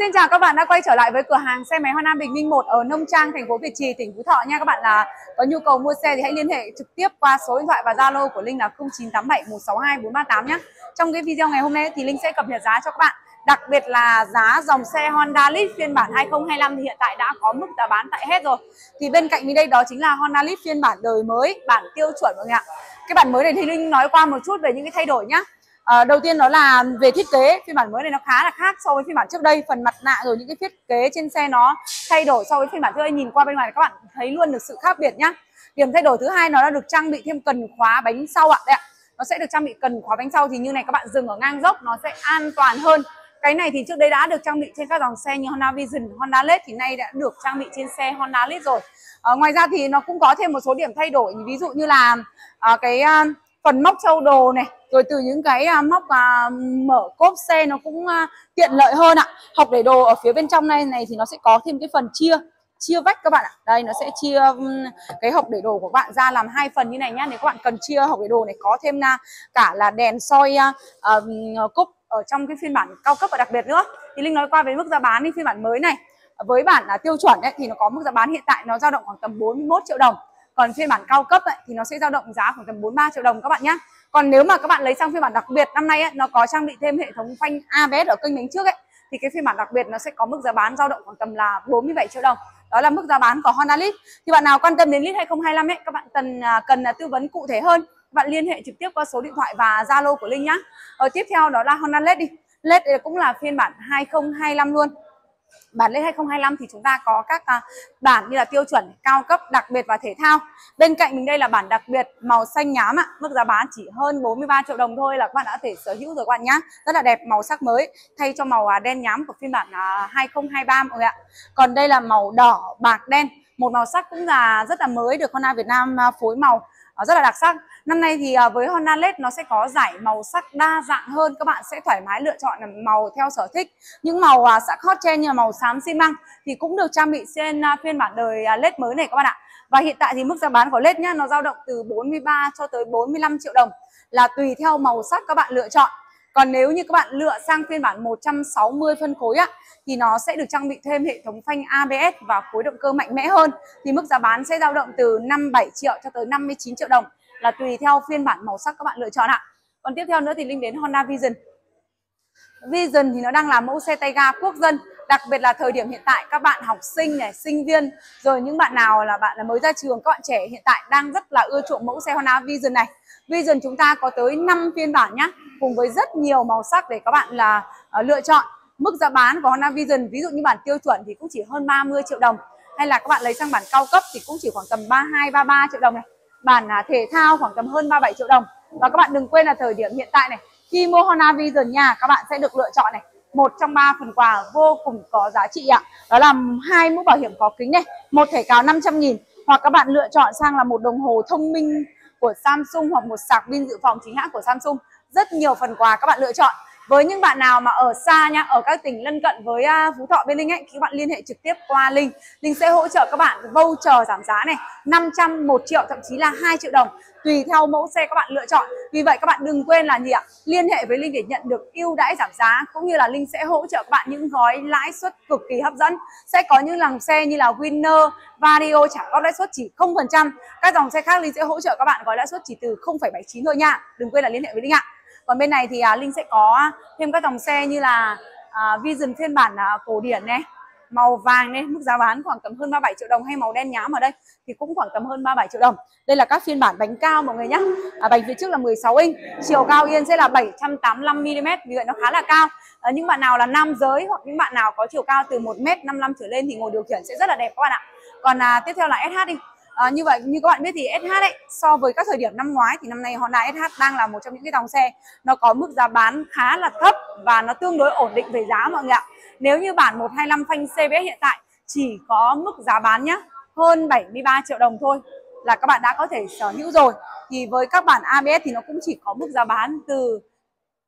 Xin chào các bạn đã quay trở lại với cửa hàng xe máy Hoa Nam Bình Minh 1 ở Nông Trang, thành phố Việt Trì, tỉnh Phú Thọ nha các bạn là có nhu cầu mua xe thì hãy liên hệ trực tiếp qua số điện thoại và Zalo của Linh là 0987 162 438 nhé. Trong cái video ngày hôm nay thì Linh sẽ cập nhật giá cho các bạn. Đặc biệt là giá dòng xe Honda Lead phiên bản 2025 thì hiện tại đã có mức giá bán tại hết rồi. Thì bên cạnh mình đây đó chính là Honda Lead phiên bản đời mới, bản tiêu chuẩn mọi người ạ. Cái bản mới này thì Linh nói qua một chút về những cái thay đổi nhá. À, đầu tiên đó là về thiết kế phiên bản mới này nó khá là khác so với phiên bản trước đây phần mặt nạ rồi những cái thiết kế trên xe nó thay đổi so với phiên bản trước đây. Nhìn qua bên ngoài các bạn thấy luôn được sự khác biệt nhá. Điểm thay đổi thứ hai nó đã được trang bị thêm cần khóa bánh sau ạ. Đây ạ nó sẽ được trang bị cần khóa bánh sau thì như này các bạn dừng ở ngang dốc nó sẽ an toàn hơn. Cái này thì trước đây đã được trang bị trên các dòng xe như Honda Vision, Honda Lead thì nay đã được trang bị trên xe Honda Lead rồi. À, ngoài ra thì nó cũng có thêm một số điểm thay đổi. Ví dụ như là à, cái à, phần móc châu đồ này rồi từ những cái à, móc à, mở cốp xe nó cũng à, tiện lợi hơn ạ. Học để đồ ở phía bên trong này này thì nó sẽ có thêm cái phần chia chia vách các bạn ạ. Đây nó sẽ chia cái hộp để đồ của bạn ra làm hai phần như này nhá. Nếu các bạn cần chia hộp để đồ này có thêm à, cả là đèn soi à, uh, cúp ở trong cái phiên bản cao cấp và đặc biệt nữa. Thì linh nói qua về mức giá bán đi phiên bản mới này. Với bản là tiêu chuẩn ấy, thì nó có mức giá bán hiện tại nó dao động khoảng tầm 41 triệu đồng. Còn phiên bản cao cấp ấy, thì nó sẽ dao động giá khoảng tầm 43 triệu đồng các bạn nhé còn nếu mà các bạn lấy sang phiên bản đặc biệt năm nay ấy, nó có trang bị thêm hệ thống phanh ABS ở kênh bánh trước ấy thì cái phiên bản đặc biệt nó sẽ có mức giá bán dao động khoảng tầm là 47 triệu đồng. Đó là mức giá bán của Honda Lead. Thì bạn nào quan tâm đến Lead 2025 ấy các bạn cần à, cần à, tư vấn cụ thể hơn bạn liên hệ trực tiếp qua số điện thoại và Zalo của Linh nhá. Ở tiếp theo đó là Honda LED đi. LED cũng là phiên bản 2025 luôn bản lên 2025 thì chúng ta có các à, bản như là tiêu chuẩn cao cấp, đặc biệt và thể thao. Bên cạnh mình đây là bản đặc biệt màu xanh nhám ạ. Mức giá bán chỉ hơn 43 triệu đồng thôi là các bạn đã thể sở hữu rồi các bạn nhá. Rất là đẹp, màu sắc mới. Thay cho màu à, đen nhám của phiên bản à, 2023 mọi người ạ. Còn đây là màu đỏ, bạc, đen. Một màu sắc cũng là rất là mới được Honda Việt Nam phối màu. Ờ, rất là đặc sắc. Năm nay thì ờ, với Honda LED nó sẽ có giải màu sắc đa dạng hơn. Các bạn sẽ thoải mái lựa chọn màu theo sở thích. Những màu ờ, sắc hot trend như là màu xám, xi măng thì cũng được trang bị trên phiên bản đời LED mới này các bạn ạ. Và hiện tại thì mức giá bán của LED nhá, nó dao động từ 43 cho tới 45 triệu đồng là tùy theo màu sắc các bạn lựa chọn còn nếu như các bạn lựa sang phiên bản 160 phân khối á, thì nó sẽ được trang bị thêm hệ thống phanh ABS và khối động cơ mạnh mẽ hơn thì mức giá bán sẽ dao động từ 57 triệu cho tới 59 triệu đồng là tùy theo phiên bản màu sắc các bạn lựa chọn ạ. Còn tiếp theo nữa thì Linh đến Honda Vision. Vision thì nó đang là mẫu xe tay ga quốc dân đặc biệt là thời điểm hiện tại các bạn học sinh này sinh viên rồi những bạn nào là bạn là mới ra trường các bạn trẻ hiện tại đang rất là ưa chuộng mẫu xe Honda Vision này. Vision chúng ta có tới 5 phiên bản nhá cùng với rất nhiều màu sắc để các bạn là uh, lựa chọn. Mức giá bán của Honda Vision ví dụ như bản tiêu chuẩn thì cũng chỉ hơn 30 triệu đồng hay là các bạn lấy sang bản cao cấp thì cũng chỉ khoảng tầm 32 33 triệu đồng này. Bản uh, thể thao khoảng tầm hơn 37 triệu đồng. Và các bạn đừng quên là thời điểm hiện tại này khi mua Honda Vision nha các bạn sẽ được lựa chọn này một trong ba phần quà vô cùng có giá trị ạ. Đó là hai mũ bảo hiểm có kính này, một thẻ cào 500 nghìn. Hoặc các bạn lựa chọn sang là một đồng hồ thông minh của Samsung hoặc một sạc pin dự phòng chính hãng của Samsung. Rất nhiều phần quà các bạn lựa chọn với những bạn nào mà ở xa nhá ở các tỉnh lân cận với uh, Phú Thọ bên Linh ấy các bạn liên hệ trực tiếp qua Linh. Linh sẽ hỗ trợ các bạn voucher giảm giá này 500 1 triệu thậm chí là 2 triệu đồng tùy theo mẫu xe các bạn lựa chọn. Vì vậy các bạn đừng quên là gì ạ? Liên hệ với Linh để nhận được ưu đãi giảm giá cũng như là Linh sẽ hỗ trợ các bạn những gói lãi suất cực kỳ hấp dẫn. Sẽ có những dòng xe như là Winner Vario trả góp lãi suất chỉ 0% các dòng xe khác Linh sẽ hỗ trợ các bạn gói lãi suất chỉ từ 0,79 thôi nha. Đừng quên là liên hệ với Linh ạ còn bên này thì à, Linh sẽ có thêm các dòng xe như là à, Vision phiên bản à, cổ điển này màu vàng này mức giá bán khoảng tầm hơn 37 triệu đồng hay màu đen nhám ở đây thì cũng khoảng tầm hơn 37 triệu đồng. Đây là các phiên bản bánh cao mọi người nhé à, bánh phía trước là 16 inch chiều cao yên sẽ là 785 mm vì vậy nó khá là cao. À, những bạn nào là nam giới hoặc những bạn nào có chiều cao từ 1m55 trở lên thì ngồi điều khiển sẽ rất là đẹp các bạn ạ. Còn à, tiếp theo là SH đi. À, như vậy như các bạn biết thì SH ấy so với các thời điểm năm ngoái thì năm nay Honda SH đang là một trong những cái dòng xe nó có mức giá bán khá là thấp và nó tương đối ổn định về giá mọi người ạ. Nếu như bản 125 phanh CBS hiện tại chỉ có mức giá bán nhá hơn 73 triệu đồng thôi là các bạn đã có thể sở hữu rồi. Thì với các bản ABS thì nó cũng chỉ có mức giá bán từ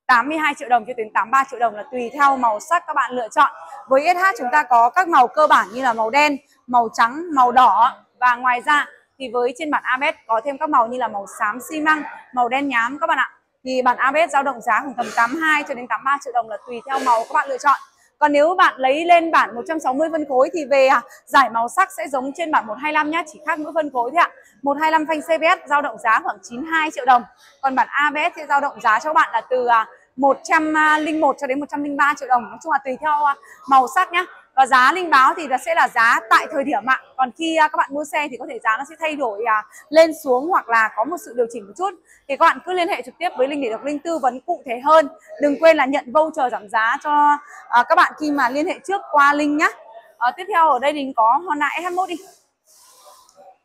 82 triệu đồng cho đến 83 triệu đồng là tùy theo màu sắc các bạn lựa chọn. Với SH chúng ta có các màu cơ bản như là màu đen, màu trắng, màu đỏ và ngoài ra thì với trên bản ABS có thêm các màu như là màu xám xi măng, màu đen nhám các bạn ạ. Thì bản ABS dao động giá khoảng tầm 82 cho đến 83 triệu đồng là tùy theo màu các bạn lựa chọn. còn nếu bạn lấy lên bản 160 phân khối thì về à, giải màu sắc sẽ giống trên bản 125 nhá chỉ khác mỗi phân khối thôi ạ 125 phanh CBS giao động giá khoảng 92 triệu đồng còn bản ABS sẽ giao động giá cho bạn là từ à, 101 cho đến 103 triệu đồng nói chung là tùy theo à, màu sắc nhá và giá linh báo thì sẽ là giá tại thời điểm ạ. Còn khi à, các bạn mua xe thì có thể giá nó sẽ thay đổi à, lên xuống hoặc là có một sự điều chỉnh một chút. Thì các bạn cứ liên hệ trực tiếp với linh để được linh tư vấn cụ thể hơn. Đừng quên là nhận voucher giảm giá cho à, các bạn khi mà liên hệ trước qua linh nhé à, ờ, tiếp theo ở đây mình có Honda SH1 đi.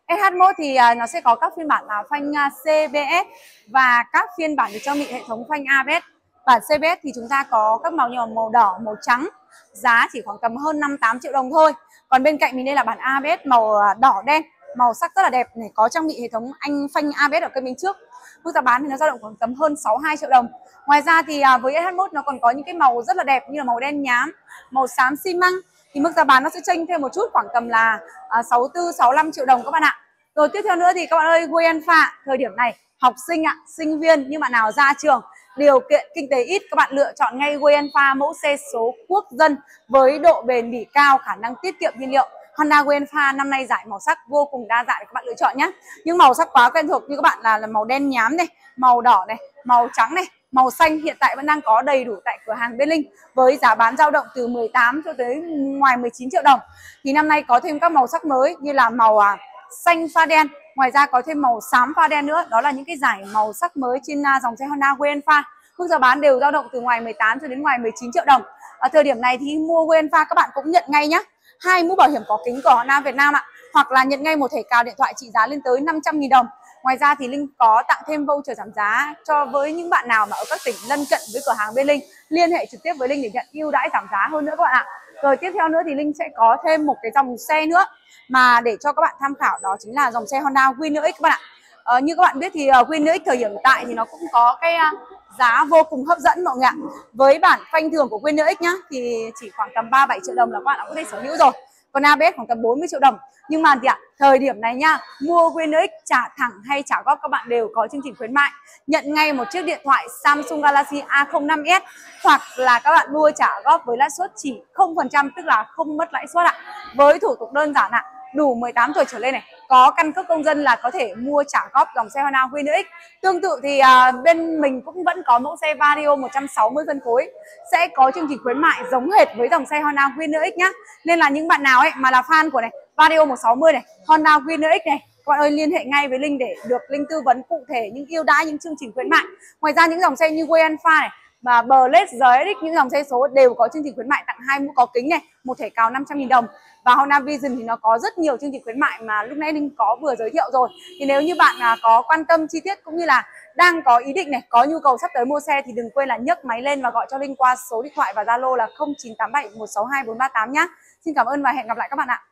SH1 thì à, nó sẽ có các phiên bản là phanh CBS và các phiên bản được trang bị hệ thống phanh ABS bản CBS thì chúng ta có các màu như màu đỏ, màu trắng. Giá chỉ khoảng tầm hơn 5-8 triệu đồng thôi. Còn bên cạnh mình đây là bản ABS màu à, đỏ đen. Màu sắc rất là đẹp này, có trang bị hệ thống anh phanh ABS ở cây bên trước. Mức giá bán thì nó dao động khoảng tầm hơn 62 triệu đồng. Ngoài ra thì à, với SH1 nó còn có những cái màu rất là đẹp như là màu đen nhám, màu xám xi măng. Thì mức giá bán nó sẽ chênh thêm một chút, khoảng tầm là à, 64 65 triệu đồng các bạn ạ. Rồi tiếp theo nữa thì các bạn ơi Guyen thời điểm này, học sinh ạ, sinh viên, như bạn nào ra trường điều kiện kinh tế ít các bạn lựa chọn ngay Wayanfa mẫu xe số quốc dân với độ bền bỉ cao khả năng tiết kiệm nhiên liệu. Honda Wayanfa năm nay giải màu sắc vô cùng đa dạng để các bạn lựa chọn nhé. Những màu sắc quá quen thuộc như các bạn là, là màu đen nhám này màu đỏ này màu trắng này màu xanh hiện tại vẫn đang có đầy đủ tại cửa hàng bên Linh với giá bán dao động từ 18 cho tới ngoài 19 triệu đồng. Thì năm nay có thêm các màu sắc mới như là màu à, xanh pha đen ngoài ra có thêm màu xám pha đen nữa, đó là những cái giải màu sắc mới trên à, dòng xe Honda Wayanfa mức giá bán đều dao động từ ngoài 18 cho đến ngoài 19 triệu đồng. Ở thời điểm này thì mua Wayanfa các bạn cũng nhận ngay nhé hai mũ bảo hiểm có kính của Honda Việt Nam ạ. Hoặc là nhận ngay một thẻ cào điện thoại trị giá lên tới 500.000 đồng. Ngoài ra thì Linh có tặng thêm voucher giảm giá cho với những bạn nào mà ở các tỉnh lân cận với cửa hàng bên Linh. Liên hệ trực tiếp với Linh để nhận ưu đãi giảm giá hơn nữa các bạn ạ. Rồi tiếp theo nữa thì Linh sẽ có thêm một cái dòng xe nữa mà để cho các bạn tham khảo đó chính là dòng xe Honda win X các bạn ạ. Ờ, như các bạn biết thì uh, Winner X thời điểm hiện tại thì nó cũng có cái uh, giá vô cùng hấp dẫn mọi người ạ. Với bản phanh thường của win X nhá thì chỉ khoảng tầm 3 7 triệu đồng là các bạn đã có thể sở hữu rồi. Còn ABS khoảng tầm 40 triệu đồng. Nhưng mà thì ạ, thời điểm này nha, mua WinX trả thẳng hay trả góp các bạn đều có chương trình khuyến mại. Nhận ngay một chiếc điện thoại Samsung Galaxy A05s hoặc là các bạn mua trả góp với lãi suất chỉ 0% tức là không mất lãi suất ạ. Với thủ tục đơn giản ạ đủ 18 tuổi trở lên này có căn cước công dân là có thể mua trả góp dòng xe Honda Winner X tương tự thì à, bên mình cũng vẫn có mẫu xe Vario 160 phân khối. Sẽ có chương trình khuyến mại giống hệt với dòng xe Honda Winner X nhá. Nên là những bạn nào ấy mà là fan của này Vario 160 này Honda Winner X này các bạn ơi liên hệ ngay với Linh để được Linh tư vấn cụ thể những ưu đãi những chương trình khuyến mại. Ngoài ra những dòng xe như Way Alpha này và Blade ZX những dòng xe số đều có chương trình khuyến mại tặng hai mũ có kính này, một thẻ cào 500.000 đồng. Và Honda Vision thì nó có rất nhiều chương trình khuyến mại mà lúc nãy Linh có vừa giới thiệu rồi. Thì nếu như bạn à, có quan tâm chi tiết cũng như là đang có ý định này, có nhu cầu sắp tới mua xe thì đừng quên là nhấc máy lên và gọi cho Linh qua số điện thoại và Zalo là 0987 162 438 nhé Xin cảm ơn và hẹn gặp lại các bạn ạ.